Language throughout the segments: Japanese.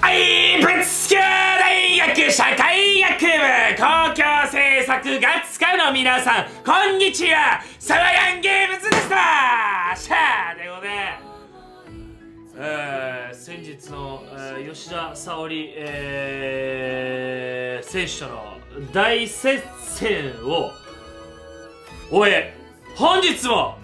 はいぶつけ大学社会学部公共政策学科の皆さんこんにちは。サワヤンゲームズでした。シャーということでえー、先日の、吉田沙保里、えー、選手との大接戦を終え本日も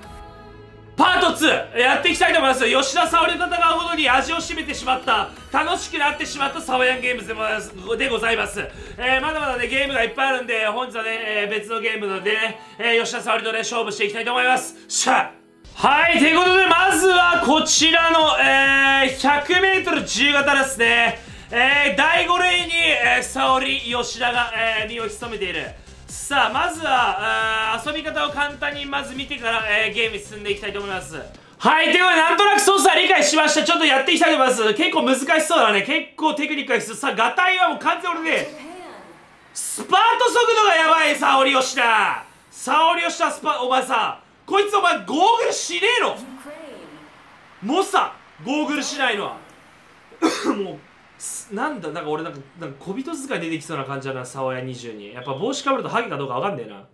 パート2やっていきたいと思います。吉田沙保里と戦うほどに味を占めてしまった楽しくなってしまったサワヤンゲームズでもでございます、えー、まだまだねゲームがいっぱいあるんで本日はね、えー、別のゲームでね、えー、吉田沙保里とね勝負していきたいと思います。しゃはいということでまずはこちらの、えー、100m 自由形ですね。えー、第5レーンに、えー、沙織吉田が、えー、身を潜めている。さあまずは遊び方を簡単にまず見てから、えー、ゲームに進んでいきたいと思います。はいということでなんとなく操作理解しました。ちょっとやっていきたいと思います。結構難しそうだね。結構テクニックが必要。さあガタイはもう完全俺ねスパート速度がやばい沙織吉田沙織吉田スパお前さこいつお前ゴーグルしねえの？もうさゴーグルしないのは。もうなんだなんか俺なんかなんか小人使い出てきそうな感じだな沢屋20にやっぱ帽子かぶるとハゲかどうかわかんねえな。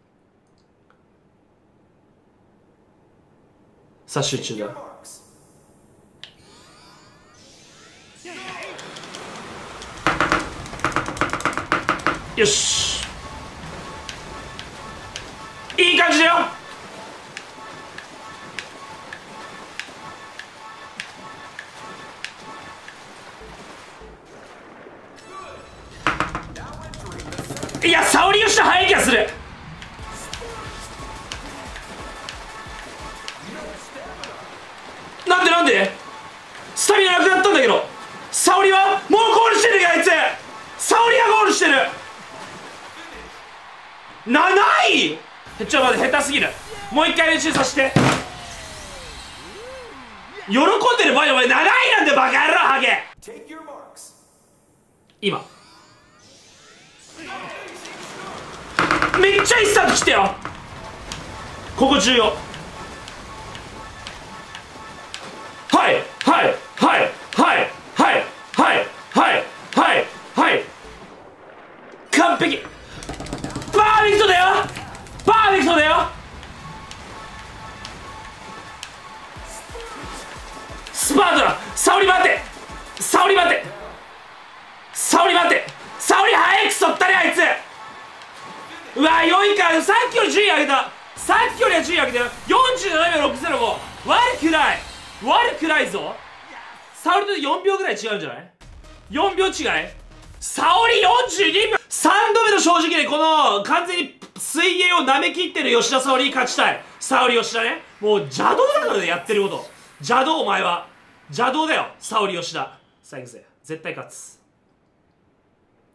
Zerschütze da. Yes! いい感じだよ7位！ちょっと待って下手すぎる。もう一回練習させて。喜んでる場合お前7位なんでバカ野郎ハゲ。今。めっちゃいいスタート来たよ。ここ重要わ4位か。さっきより順位上げた。さっきよりは順位上げたよ47秒605悪くない。悪くないぞ。沙織と4秒ぐらい違うんじゃない？4秒違い？沙織42秒。3度目の正直でこの完全に水泳を舐めきってる吉田沙織に勝ちたい。沙織吉田ね。もう邪道だからやってること。邪道お前は。邪道だよ沙織吉田。さあ行くぜ。絶対勝つ。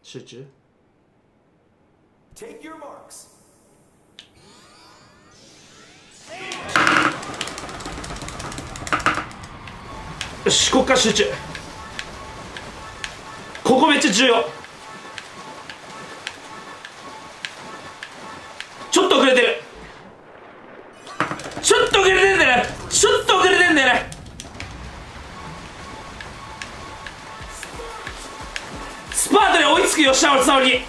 集中。Take your marks. よしこっから集中。ここめっちゃ重要。ちょっと遅れてる。ちょっと遅れてるんだよね。ちょっと遅れてるんだよね。スパートに追いつく吉田沙保里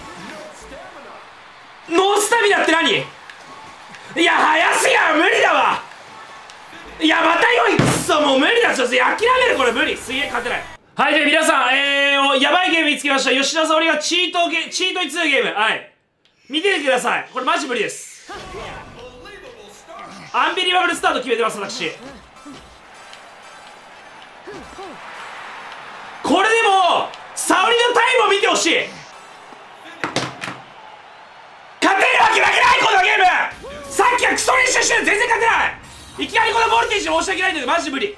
これ無理すげえ勝てない。はいじゃあ皆さんえー、やばいゲーム見つけました。吉田沙保里がチートゲチート1ゲーム。はい。見ててください。これマジ無理です。アンビリバブルスタート決めてます私。これでも沙織のタイムを見てほしい。勝てるわけない、このゲーム。さっきはクソ練習してる全然勝てない。いきなりこのボルテージ申し訳ないんだけどマジ無理。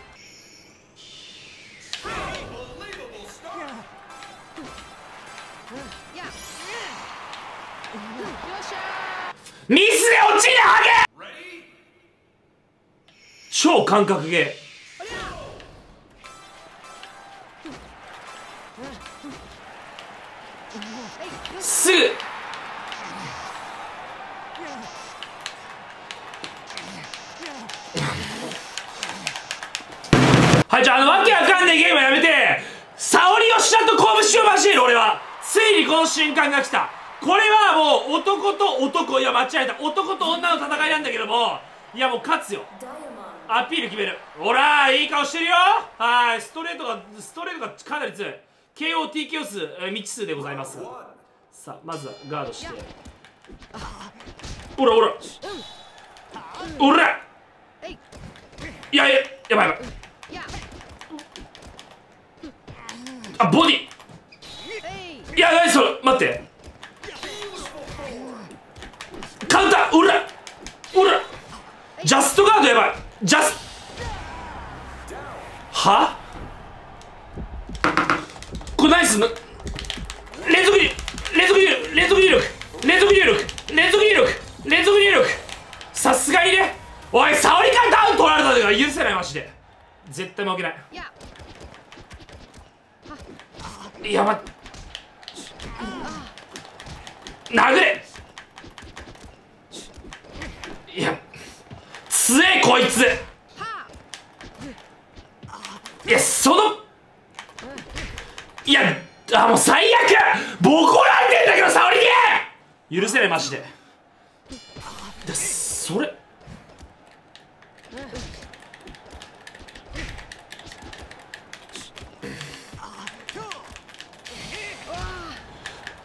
ミスで落ちる。ハゲ超感覚ゲー。すぐ。はいじゃああのわけわかんないゲームやめて。沙織吉吉田と拳を交える俺は。ついにこの瞬間が来たこれはもう男と男いや間違えた。男と女の戦いなんだけどもいやもう勝つよ。アピール決める。ほらいい顔してるよ。はいストレートがストレートがかなり強い。KOTKO 数、えー、未知数でございます。さあまずはガードして。ほらほら。ほら。いやいややばいやばい。あボディ。いや何それ？待ってカウンターおらおらジャストガードやばい。ジャスは？これナイス。連続連続入力。連続入力。連続入力。連続入力。連続入力。さすがにね。おい沙織からダウン取られた時は許せないマジで。絶対負けない。やば殴れ。いや強えこいつ。いやそのいやあもう最悪。ボコられてんだけど沙織家。許せないマジで。でそれ。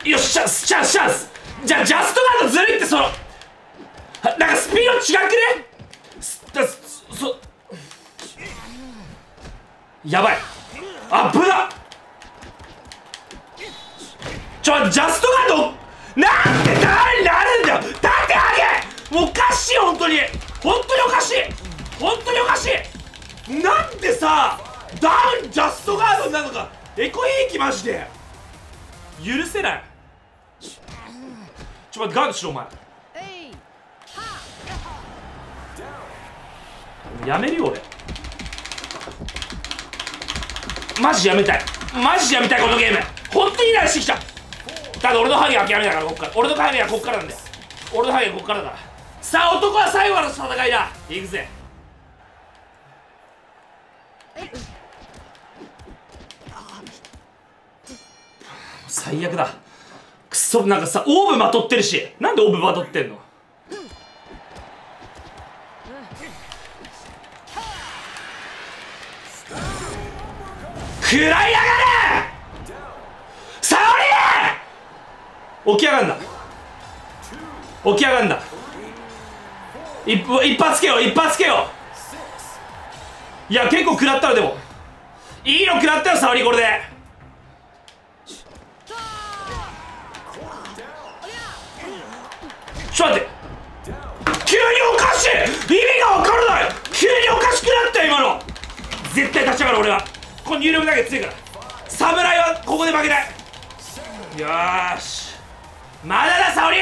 よっしゃチャンスチャンスじゃあジャストガードずるいってその。なんかスピード違くね？やばい。あぶなちょ待ってジャストガード。なんで誰になるんだよ。立て上げ。もうおかしい本当に。本当におかしい。本当におかしい。なんでさダウンジャストガードなのか。エコ兵器マジで。許せない。ちょ待ってガードしろお前。やめるよ俺マジやめたい。マジやめたいこのゲーム。本当にイライラしてきた。ただ俺の範囲は諦めだからこっから。俺の範囲はこっからなんだよ。俺の範囲はこっからだから。さあ男は最後の戦いだ。いくぜ。最悪だ。くそなんかさオーブまとってるし。なんでオーブまとってんの？食らいやがれ!沙織起き上がんだ。起き上がんだ。一一発けよ一発けよいや結構食らったらでも。いいの食らったよ沙織これで。ちょっと待って。急におかしい!意味が分からない!急におかしくなったよ今の。絶対立ち上がる俺は。この入力だけ強いから。侍はここで負けない。よーし。まだだ沙織！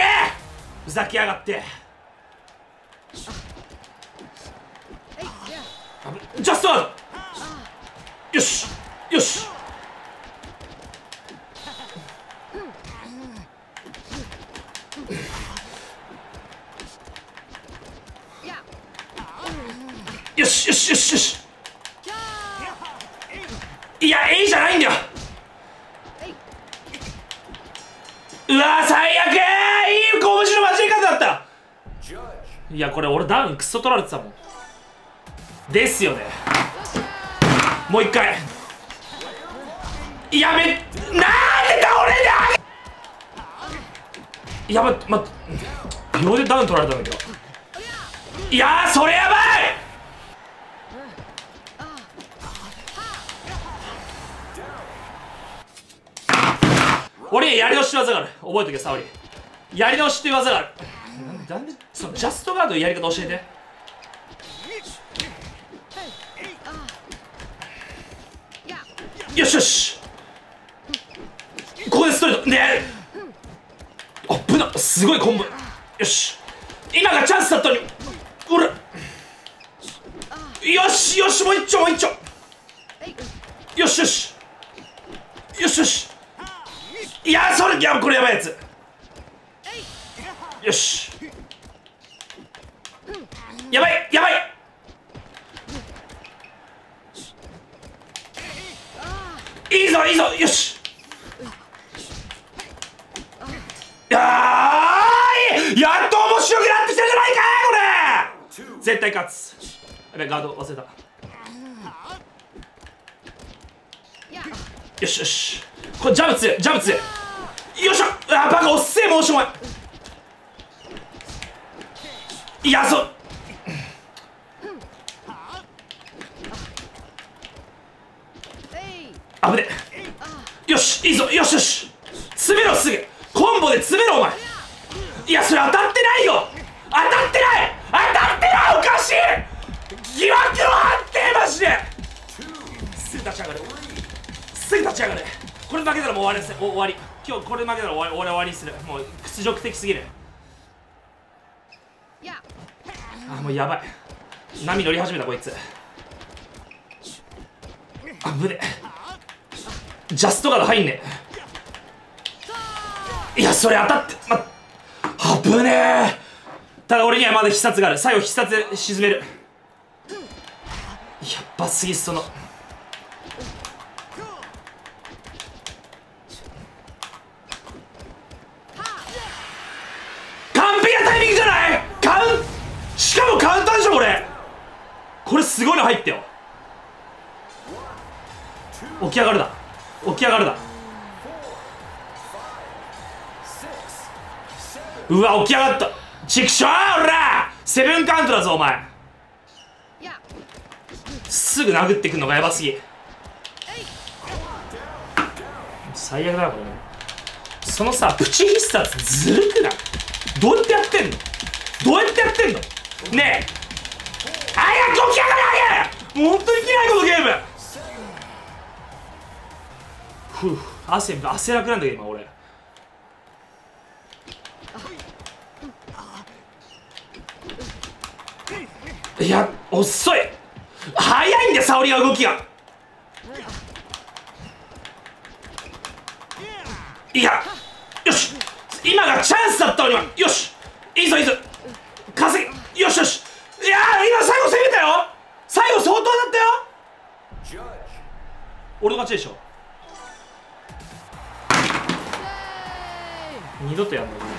ふざけやがって。ジャストよしよしよしよしよしよしいや A じゃないんだようわ最悪！いい拳の交え方だった！いやこれ俺ダウンクソ取られてたもん。ですよね。もう一回。やめなんで倒れんだやばま秒でダウン取られたんだけど。いやそれやばい！俺やり直しって技がある。覚えとけ沙織。やり直しっていう技がある。なんでそのジャストガードのやり方教えて。よしよし。ここでストレート。ねあっぶなすごいコンボ。よし。今がチャンスだったのに。俺よしよしもう一丁もう一丁。よしよし。よしよし。いやそれいやこれやばいやつ。よし。やばいやばい。いいぞいいぞよし。やーいやっと面白くなってきたじゃないかこれ。絶対勝つ。やべガード忘れた。よしよし。これジャブ強いジャブ強い。よいしょ。あバカおっせえモーションはい。やそち上がるこれ負けたらもう終わりです。終わり。今日これ負けたら終わり。俺終わりにする。もう屈辱的すぎる。あもうやばい。波乗り始めたこいつ。あぶねジャストガード入んねいやそれ当たって。まあぶねえ。ただ俺にはまだ必殺がある。最後必殺沈める。やばすぎその完璧なタイミングじゃないカウンしかもカウンターでしょこれこれすごいの入ってよ。起き上がるだ起き上がるだうわ起き上がった。チクショーおら。セブンカウントだぞお前。すぐ殴ってくんのがやばすぎ。最悪だなこれそのさプチ必殺ずるくない？どうやってやってんの？どうやってやってんの？ねえ。早く起き上がれ早くもう本当に嫌いこのゲーム。ふう汗汗楽なんだけど今俺。いや遅い。早いんだ沙織が動きが。いやよし。今がチャンスだったのによしいいぞいいぞ稼ぎよしよしいや今最後攻めたよ最後相当だったよ俺の勝ちでしょ。二度とやんない。